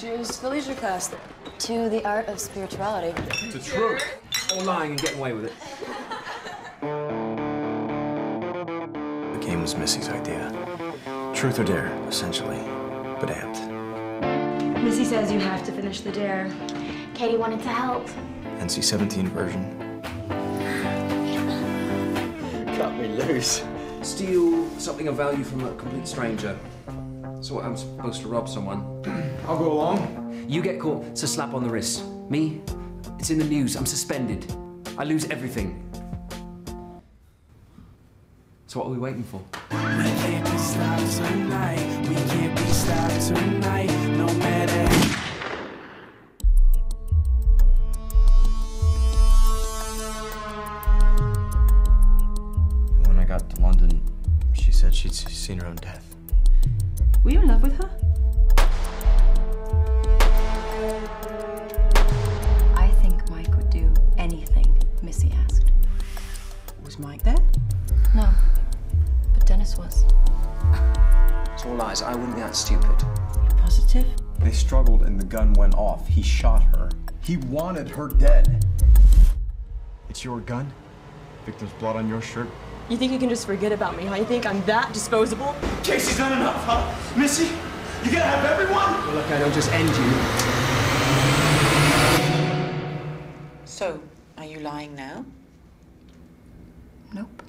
Cheers to the leisure class. To the art of spirituality. To truth. Or lying and getting away with it. The game was Missy's idea. Truth or dare, essentially, but amped. Missy says you have to finish the dare. Katie wanted to help. NC 17 version. Cut me loose. Steal something of value from a complete stranger. So what, I'm supposed to rob someone? I'll go along. You get caught, it's a slap on the wrist. Me, it's in the news, I'm suspended. I lose everything. So what are we waiting for? We can't be stopped tonight. We can't be stopped tonight. No matter. When I got to London, she said she'd seen her own death. Were you in love with her? I think Mike would do anything Missy asked. Was Mike there? No, but Dennis was. It's all lies. I wouldn't be that stupid. You Positive? They struggled and the gun went off. He shot her. He wanted her dead. It's your gun? Victim's blood on your shirt? You think you can just forget about me, huh? You think I'm that disposable? Casey's not enough, huh? Missy, you gotta have everyone. Well, look, I don't just end you. So, are you lying now? Nope.